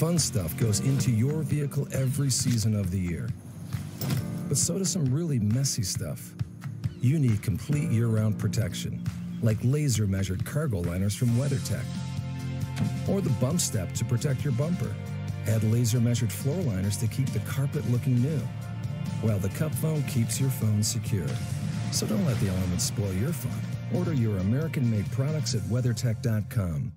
Fun stuff goes into your vehicle every season of the year. But so does some really messy stuff. You need complete year round protection, like laser measured cargo liners from WeatherTech. Or the BumpStep to protect your bumper. Add laser measured floor liners to keep the carpet looking new. While the CupFone keeps your phone secure. So don't let the elements spoil your fun. Order your American made products at WeatherTech.com.